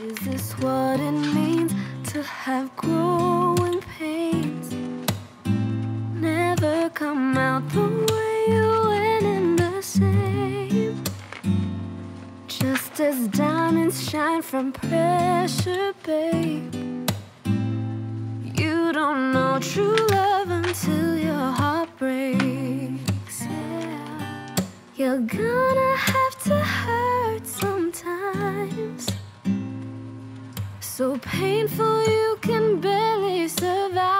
Is this what it means to have growing pains? Never come out the way you went in the same. Just as diamonds shine from pressure, babe. You don't know true love until your heart breaks. Yeah. You're gonna have to hurt. So painful you can barely survive.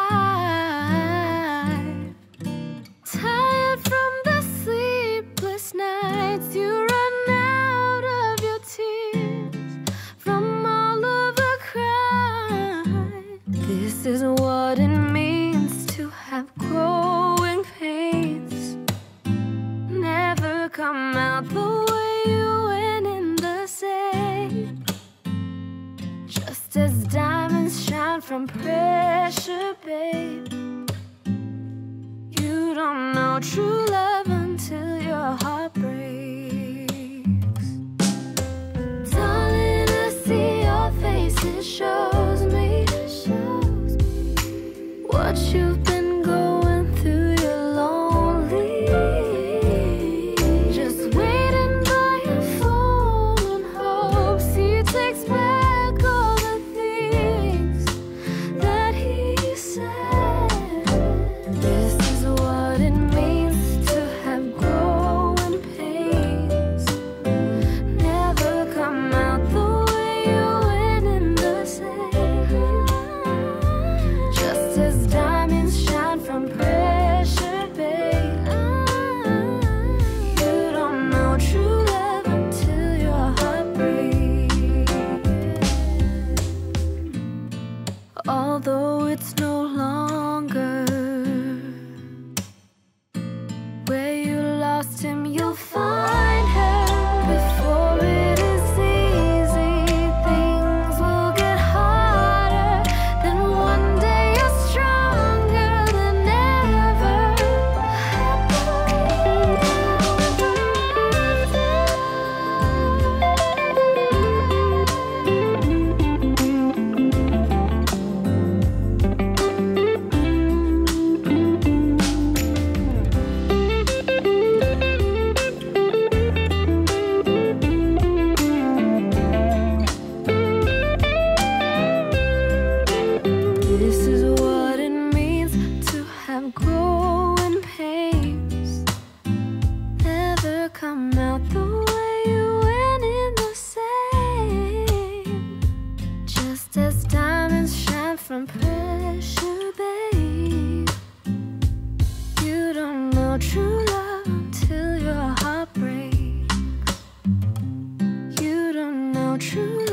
除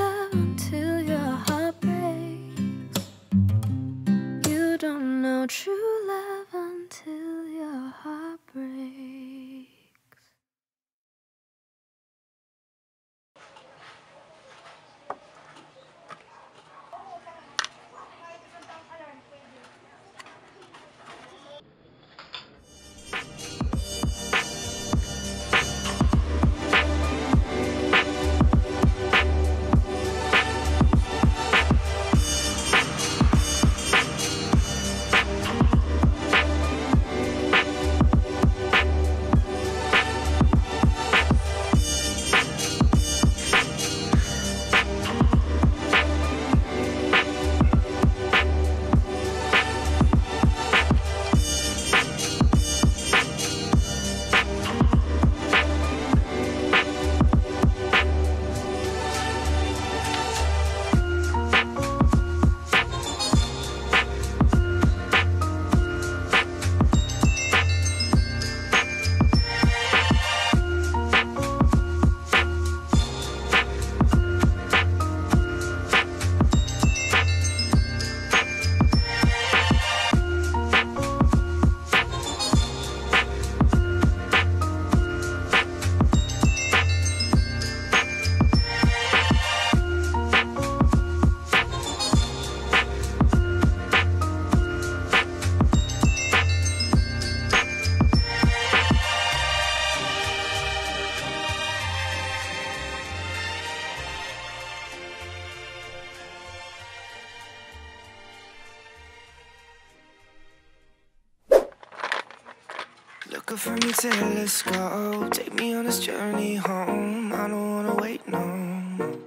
Look up from your telescope, take me on this journey home. I don't wanna wait no more.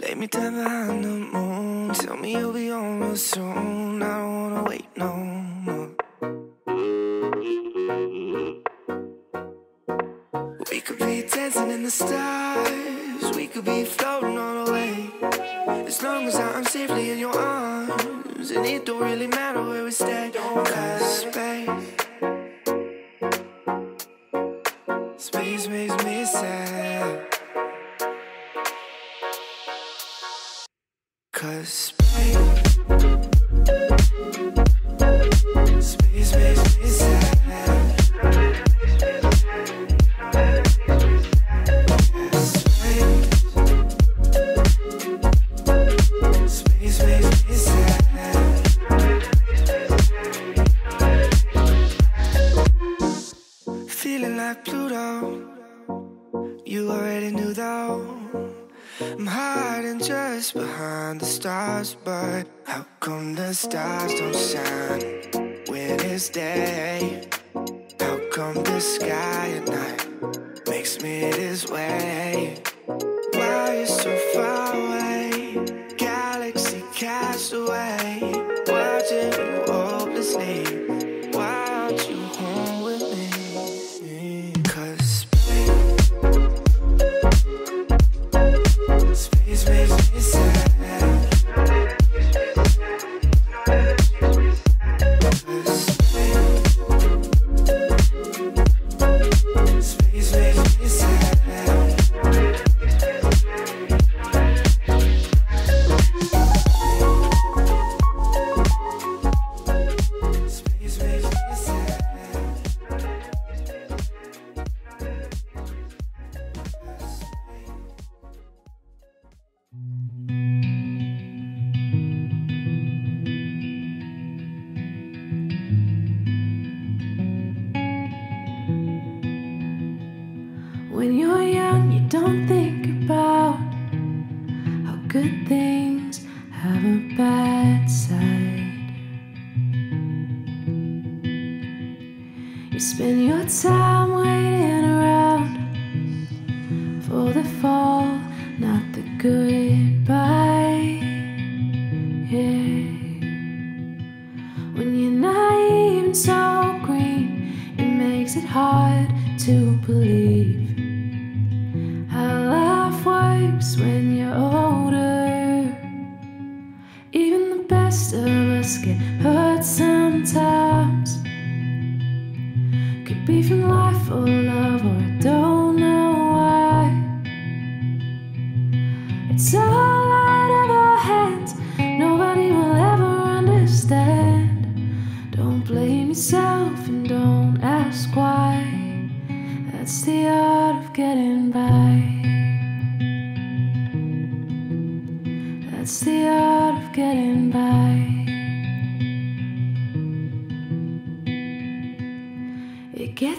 Lay me down behind the moon, tell me you'll be on soon. And it don't really matter where we stay. Space behind the stars, but how come the stars don't shine when it's day? How come the sky at night makes me this way? Why you so far good things have a bad side. You spend your time waiting around for the fall, not the goodbye. Yeah. When you're naive and so green, it makes it hard to believe how life works when get hurt sometimes. Could be from life or love,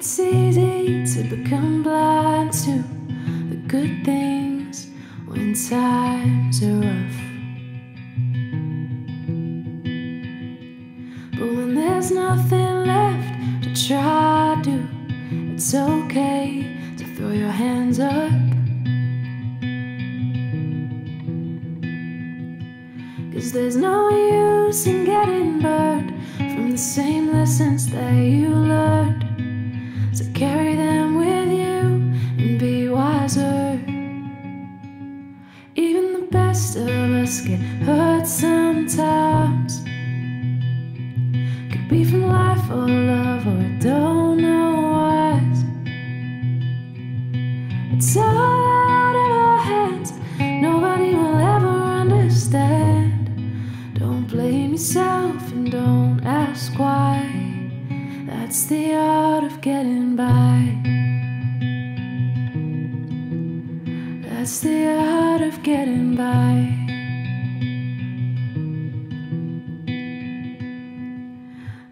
It gets easy to become blind to the good things when times are rough. But when there's nothing left to try to, it's okay to throw your hands up. Cause there's no use in getting burned from the same lessons that you learned. So carry them with you and be wiser. Even the best of us get hurt sometimes. Could be from life or love or I don't know what. It's all out of our hands. Nobody will ever understand. Don't blame yourself and don't ask why. That's the art of getting by. That's the art of getting by.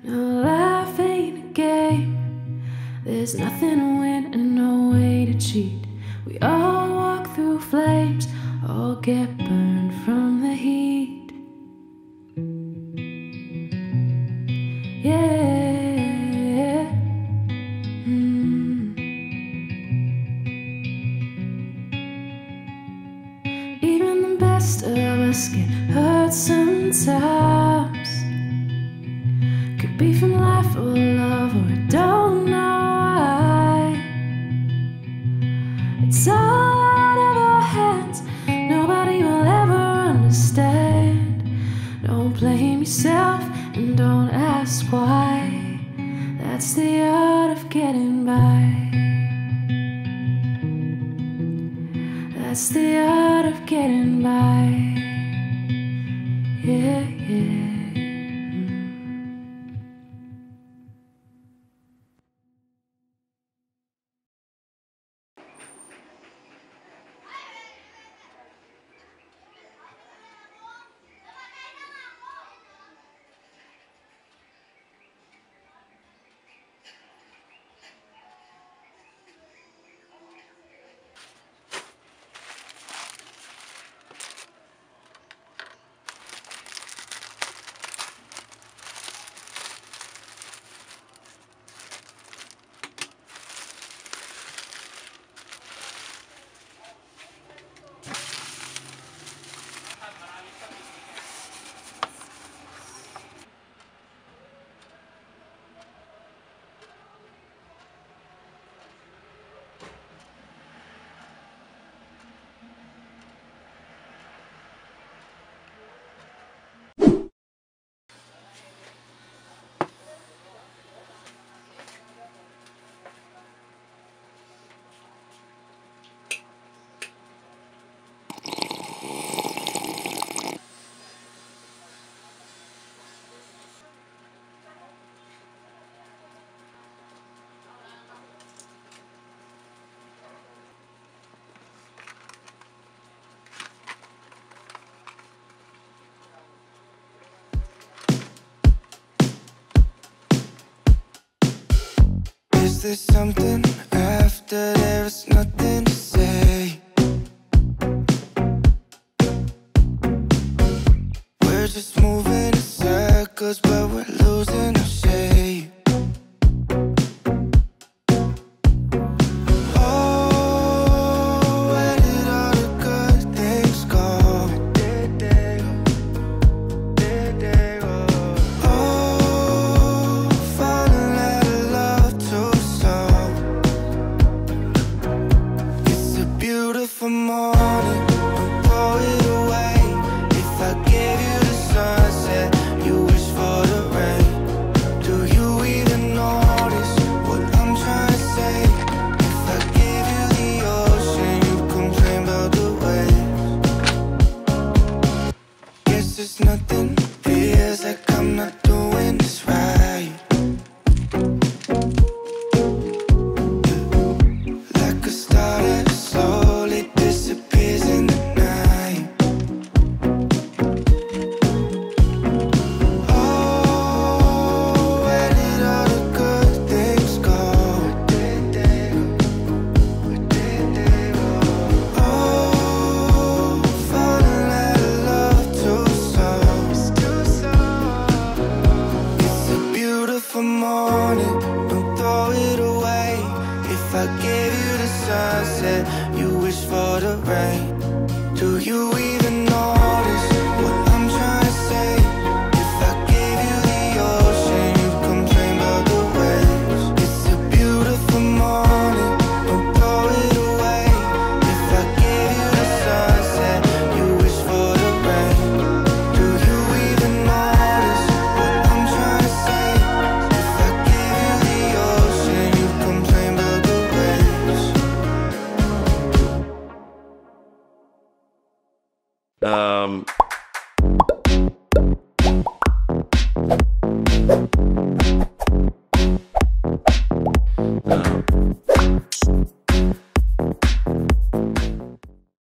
No, life ain't a game. There's nothing to win and no way to cheat. We all walk through flames, all get burned yourself and don't ask why. there's something after there is nothing to say. We're just moving in circles but we're is nothing. Feels like I'm not doing this right.